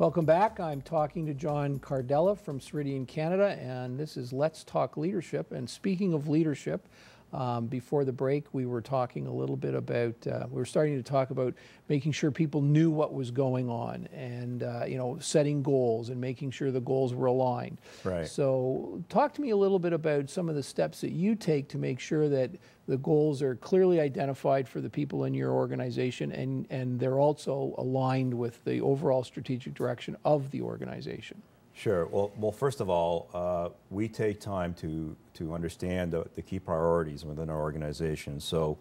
Welcome back. I'm talking to John Cardella from Ceridian Canada, and this is Let's Talk Leadership. And speaking of leadership, um, before the break, we were talking a little bit about, uh, we were starting to talk about making sure people knew what was going on and, uh, you know, setting goals and making sure the goals were aligned. Right. So, talk to me a little bit about some of the steps that you take to make sure that the goals are clearly identified for the people in your organization and, and they're also aligned with the overall strategic direction of the organization. Sure. Well, well, first of all, uh, we take time to to understand the, the, key priorities within our organization. So,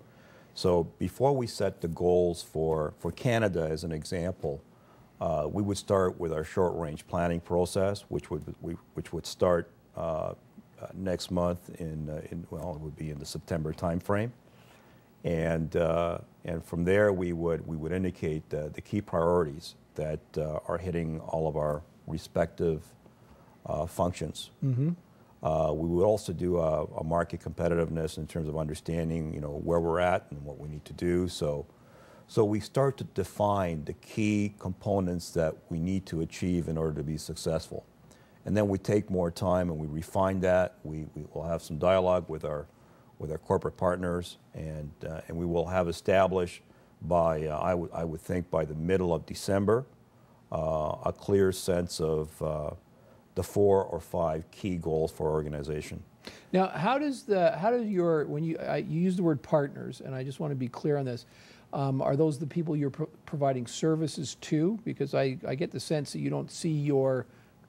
so before we set the goals for for Canada, as an example, uh, we would start with our short range planning process, which would we, which would start uh, uh next month in uh, in well, it would be in the September timeframe, and uh, and from there we would we would indicate the key priorities that are hitting all of our respective uh, functions. Mm-hmm. Uh, we would also do a, a, market competitiveness in terms of understanding, you know, where we're at and what we need to do. So, so we start to define the key components that we need to achieve in order to be successful. And then we take more time and we refine that. We, we will have some dialogue with our, with our corporate partners, and, uh, and we will have established by, uh, I, I would think, by the middle of December, a clear sense of uh, the four or five key goals for our organization. Now, how does the how does your when you uh, you use the word partners, and I just want to be clear on this. Um, are those the people you're pro- providing services to? Because I, I get the sense that you don't see your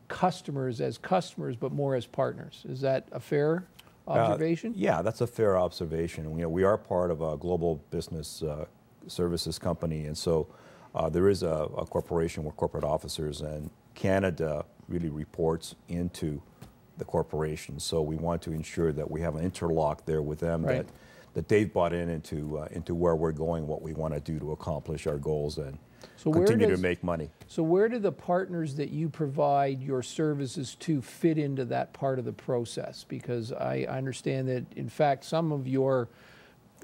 customers as customers, but more as partners. Is that a fair observation? Uh, yeah, that's a fair observation. You know, we are part of a global business uh, services company, and so uh, there is a, a, corporation with corporate officers, and Canada really reports into the corporation. So we want to ensure that we have an interlock there with them right. that, that they've bought in into, uh, into where we're going, what we want to do to accomplish our goals, and so continue does, to make money. So where do the partners that you provide your services to fit into that part of the process? Because I understand that, in fact, some of your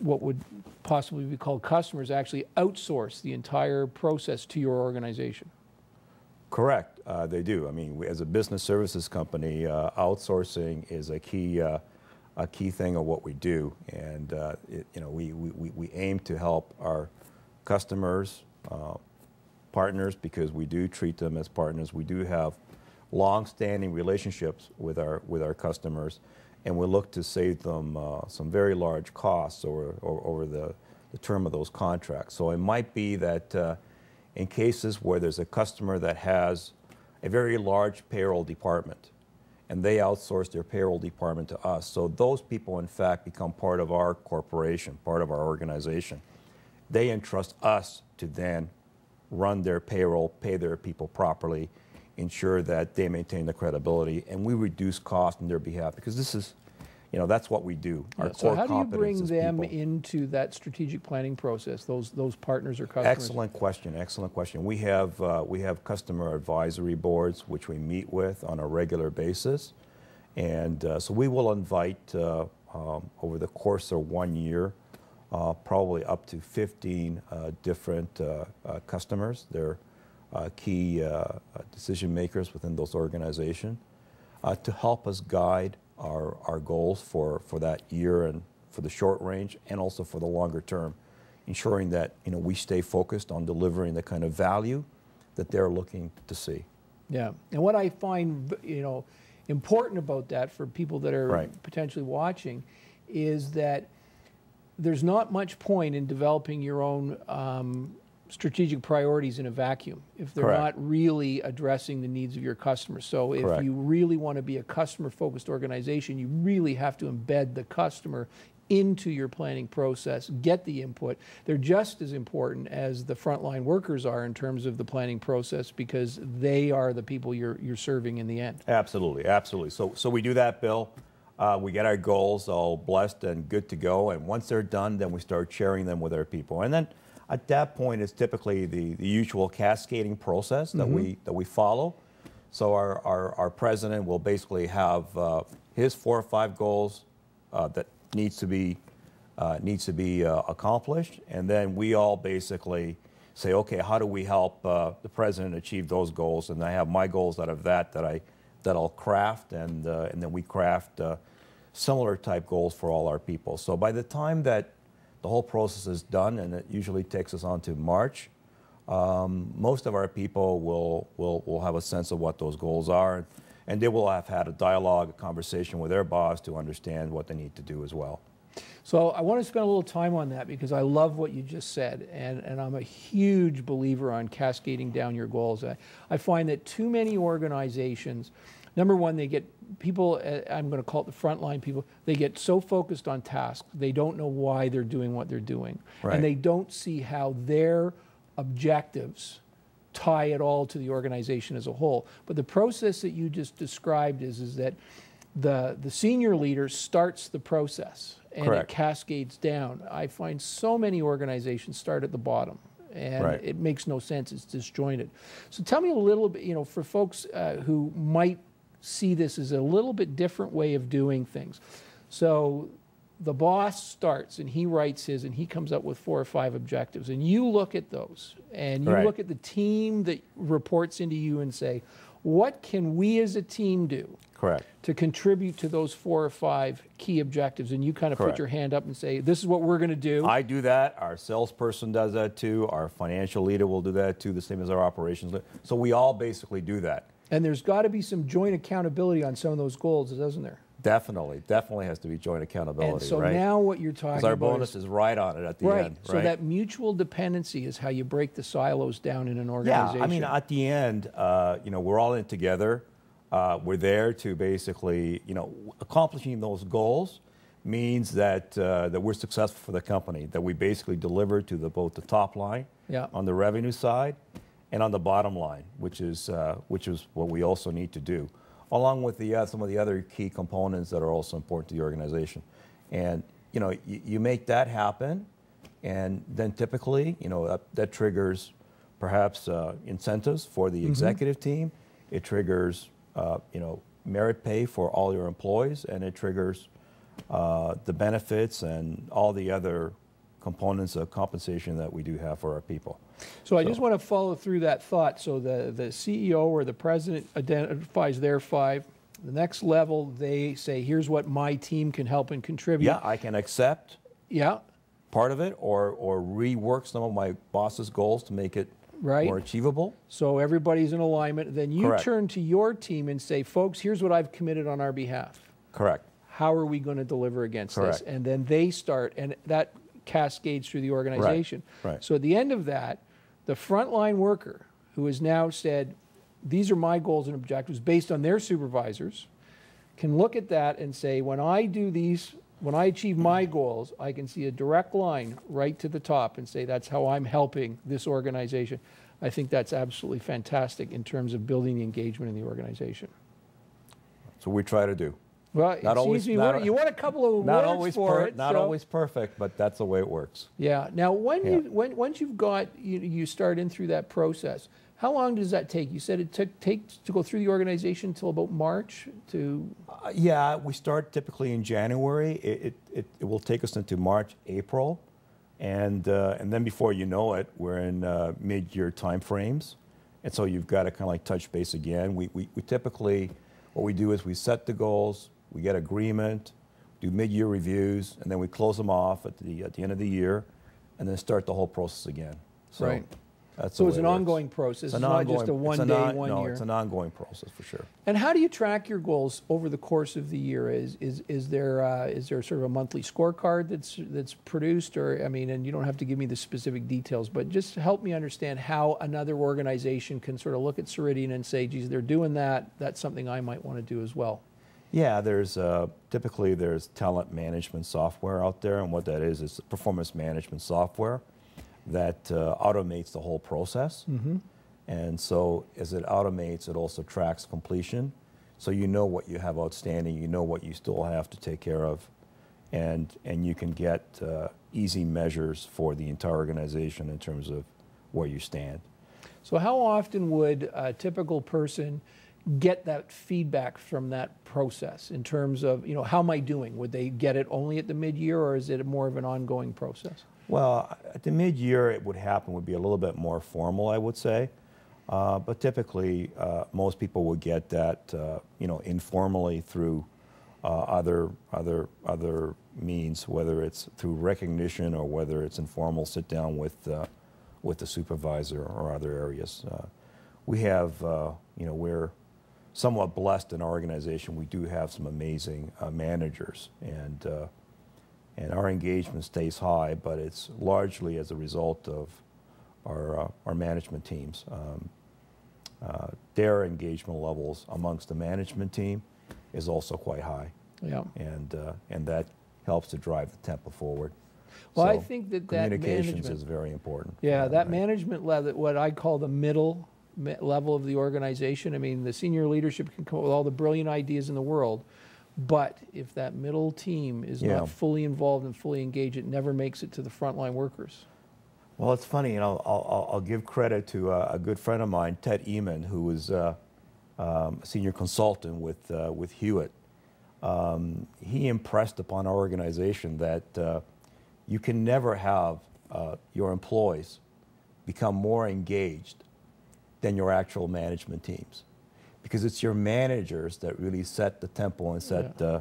what would possibly be called customers actually outsource the entire process to your organization. Correct, uh, they do. I mean, as a business services company, uh, outsourcing is a key, uh, a key thing of what we do, and uh, it, you know, we, we, we aim to help our customers, uh, partners, because we do treat them as partners. We do have long-standing relationships with our with our customers, and we look to save them uh, some very large costs over, over, over the, the, term of those contracts. So it might be that uh, in cases where there's a customer that has a very large payroll department and they outsource their payroll department to us. So those people, in fact, become part of our corporation, part of our organization. They entrust us to then run their payroll, pay their people properly, ensure that they maintain the credibility, and we reduce cost on their behalf because this is, you know, that's what we do. Our yeah, so how do you bring them people. into that strategic planning process? Those those partners or customers. Excellent question. Excellent question. We have uh, we have customer advisory boards which we meet with on a regular basis, and uh, so we will invite uh, um, over the course of one year. Uh, probably up to 15 uh, different uh, customers. They're key uh, uh, decision makers within those organizations to help us guide our, our goals for, for that year and for the short range and also for the longer term, ensuring that you know, we stay focused on delivering the kind of value that they're looking to see. Yeah, and what I find you know important about that for people that are right. potentially watching is that there's not much point in developing your own um, strategic priorities in a vacuum if they're Correct. not really addressing the needs of your customers. So if Correct. you really want to be a customer focused organization, you really have to embed the customer into your planning process, get the input. They're just as important as the frontline workers are in terms of the planning process because they are the people you're, you're serving in the end. Absolutely, absolutely. So, so we do that, Bill. Uh, we get our goals all blessed and good to go. And once they're done, then we start sharing them with our people. And then at that point, it's typically the, the usual cascading process that, mm-hmm. we, that we follow. So our, our, our president will basically have uh, his four or five goals uh, that needs to be, uh, needs to be uh, accomplished. And then we all basically say, okay, how do we help uh, the president achieve those goals? And I have my goals out of that that I that I'll craft, and uh, and then we craft uh, similar type goals for all our people. So by the time that the whole process is done, and it usually takes us on to March, um, most of our people will, will, will have a sense of what those goals are, and they will have had a dialogue, a conversation with their boss to understand what they need to do as well. So I want to spend a little time on that because I love what you just said, and, and I'm a huge believer on cascading down your goals. I, I find that too many organizations, number one, they get people, uh, I'm going to call it the frontline people, they get so focused on tasks, they don't know why they're doing what they're doing. Right. And they don't see how their objectives tie it all to the organization as a whole. But the process that you just described is, is that the, the senior leader starts the process and Correct. it cascades down. I find so many organizations start at the bottom and Right. it makes no sense. It's disjointed. So tell me a little bit, you know, for folks uh, who might see this as a little bit different way of doing things. So the boss starts and he writes his and he comes up with four or five objectives and you look at those and you Right. look at the team that reports into you and say, what can we as a team do Correct. to contribute to those four or five key objectives? And you kind of put your hand up and say, this is what we're going to do. I do that. Our salesperson does that too. Our financial leader will do that too, the same as our operations leader. So we all basically do that. And there's got to be some joint accountability on some of those goals, doesn't there? Definitely, definitely has to be joint accountability. And so right? now what you're talking because our bonus is, is right on it at the right. end. So that mutual dependency is how you break the silos down in an organization. Yeah. I mean, at the end, uh, you know, we're all in together. Uh, we're there to basically, you know, accomplishing those goals means that uh, that we're successful for the company. That we basically deliver to the both the top line Yeah. on the revenue side and on the bottom line, which is uh, which is what we also need to do, along with the uh, some of the other key components that are also important to the organization. And you know, you, you make that happen, and then typically, you know, that, that triggers perhaps uh, incentives for the executive team. It triggers, uh, you know, merit pay for all your employees, and it triggers uh, the benefits and all the other components of compensation that we do have for our people. So I just want to follow through that thought. So the, the CEO or the president identifies their five. The next level, they say, here's what my team can help and contribute. Yeah, I can accept Yeah, part of it or, or rework some of my boss's goals to make it Right. more achievable. so everybody's in alignment. Then you Correct. turn to your team and say, folks, here's what I've committed on our behalf. Correct. How are we going to deliver against Correct. this? And then they start, and that cascades through the organization. Right. right. So at the end of that, the frontline worker who has now said, these are my goals and objectives based on their supervisors, can look at that and say, when I do these, when I achieve my goals, I can see a direct line right to the top and say, that's how I'm helping this organization. I think that's absolutely fantastic in terms of building the engagement in the organization. That's what we try to do. Well, Not always- not- you want a couple of Not words always for per- it. not so- always perfect, but that's the way it works. Yeah. Now, when Yeah. you when once you've got you, you start in through that process, how long does that take? You said it took takes to go through the organization until about March to. Uh, yeah, we start typically in January. It, it, it, it will take us into March, April, and uh, and then before you know it, we're in uh, mid-year time frames, and so you've got to kind of like touch base again. We, we we typically what we do is we set the goals, we get agreement, do mid-year reviews, and then we close them off at the at the end of the year, and then start the whole process again. So Right. That's So it's an it ongoing process. It's It's, not ongoing, just a one an day, on- one no, year. it's an ongoing process for sure. and how do you track your goals over the course of the year? Is is is there uh, is there sort of a monthly scorecard that's that's produced, or I mean, and you don't have to give me the specific details, but just help me understand how another organization can sort of look at Ceridian and say, geez, they're doing that. That's something I might want to do as well. Yeah, there's uh, typically there's talent management software out there, and what that is is performance management software that uh, automates the whole process. And so as it automates, it also tracks completion, so you know what you have outstanding, you know what you still have to take care of, and and you can get uh, easy measures for the entire organization in terms of where you stand. So, how often would a typical person get that feedback from that process in terms of, you know, how am I doing? Would they get it only at the mid year or is it more of an ongoing process? Well, at the mid-year, it would happen would be a little bit more formal, I would say. Uh, but typically, uh, most people would get that, uh, you know, informally through uh, other other other means, whether it's through recognition or whether it's informal sit down with uh, with the supervisor or other areas. Uh, we have, you know, we're somewhat blessed in our organization. We do have some amazing managers and and our engagement stays high, but it's largely as a result of our, uh, our management teams. Um, uh, their engagement levels amongst the management team is also quite high. Yeah. And, uh, and that helps to drive the tempo forward. Well, so I think that that communications is very important. Yeah, that right. management level, what I call the middle level of the organization. I mean, the senior leadership can come up with all the brilliant ideas in the world, but if that middle team is yeah. not fully involved and fully engaged, it never makes it to the frontline workers. Well, it's funny, you know, I'll, I'll give credit to a, a, good friend of mine, Ted Eman, who was uh, um, a senior consultant with, uh, with Hewitt. Um, he impressed upon our organization that uh, you can never have uh, your employees become more engaged than your actual management teams because it's your managers that really set the tempo and set yeah. uh,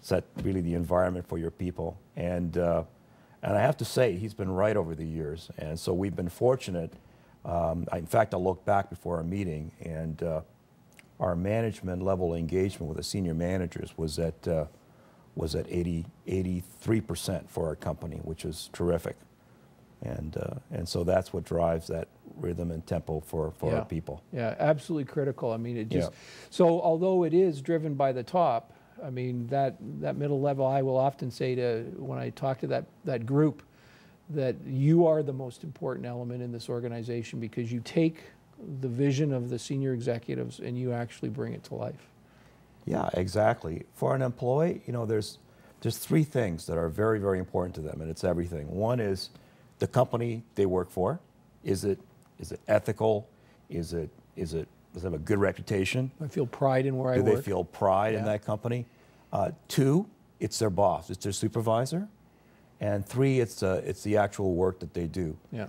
set really the environment for your people. And uh, and I have to say, he's been right over the years. And so we've been fortunate. Um, I, in fact, I looked back before our meeting, and uh, our management level engagement with the senior managers was at uh, was at 80, 83% for our company, which is terrific. And, uh, and so that's what drives that rhythm and tempo for, for yeah. our people. Yeah, absolutely critical. I mean, it just, yeah. so although it is driven by the top, I mean, that, that middle level, I will often say to, when I talk to that, that group, that you are the most important element in this organization because you take the vision of the senior executives and you actually bring it to life. Yeah, exactly. For an employee, you know, there's, there's three things that are very, very important to them, and it's everything. One is the company they work for. Is it is it ethical? Is it is it does it have a good reputation? I feel pride in where Do I work. Do they feel pride yeah. in that company? Uh, two, it's their boss, it's their supervisor, and three, it's uh, it's the actual work that they do. Yeah.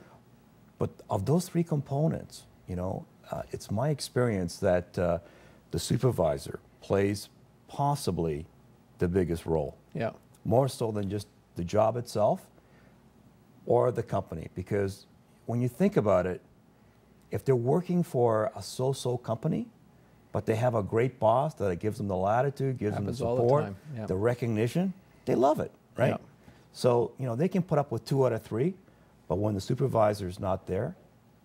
But of those three components, you know, uh, it's my experience that uh, the supervisor plays possibly the biggest role. Yeah. More so than just the job itself or the company, because when you think about it, if they're working for a so-so company, but they have a great boss that gives them the latitude, gives Happens them the support, the, the, recognition, they love it, right? So, you know, they can put up with two out of three, but when the supervisor is not there,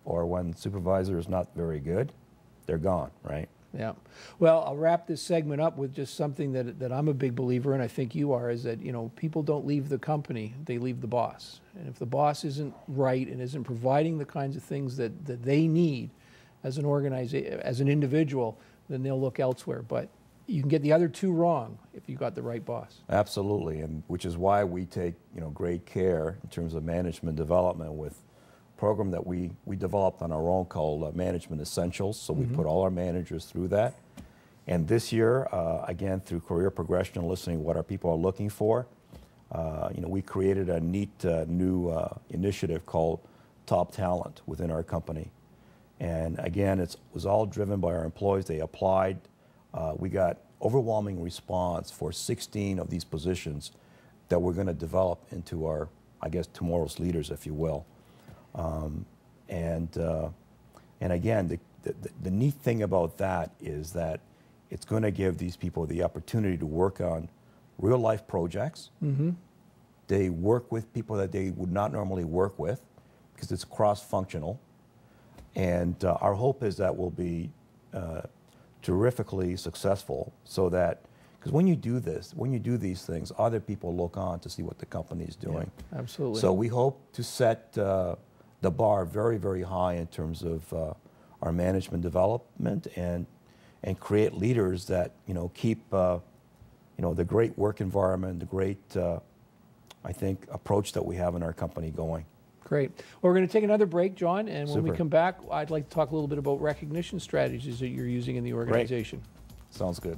or when the supervisor is not very good, they're gone, right? Yeah. Well, I'll wrap this segment up with just something that, that I'm a big believer in, I think you are, is that, you know, people don't leave the company, they leave the boss. And if the boss isn't right and isn't providing the kinds of things that, that they need as an organization, as an individual, then they'll look elsewhere. But you can get the other two wrong if you got the right boss. Absolutely, and which is why we take, you know, great care in terms of management development with program that we, we developed on our own called uh, Management Essentials. So we mm-hmm. put all our managers through that. And this year, uh, again, through career progression and listening what our people are looking for, uh, you know, we created a neat uh, new uh, initiative called Top Talent within our company. And again, it was all driven by our employees. They applied. Uh, we got overwhelming response for 16 of these positions that we're going to develop into our, I guess, tomorrow's leaders, if you will. Um, and, uh, and again, the, the, the, neat thing about that is that it's going to give these people the opportunity to work on real life projects. Mm-hmm. They work with people that they would not normally work with because it's cross functional. And uh, our hope is that we'll be uh, terrifically successful so that because when you do this, when you do these things, other people look on to see what the company is doing. Yeah, absolutely. So we hope to set uh, the bar very, very high in terms of uh, our management development and and create leaders that you know keep uh, you know the great work environment, the great uh, I think approach that we have in our company going. Great. Well, we're going to take another break, John, and when Super. we come back, I'd like to talk a little bit about recognition strategies that you're using in the organization. Great. Sounds good.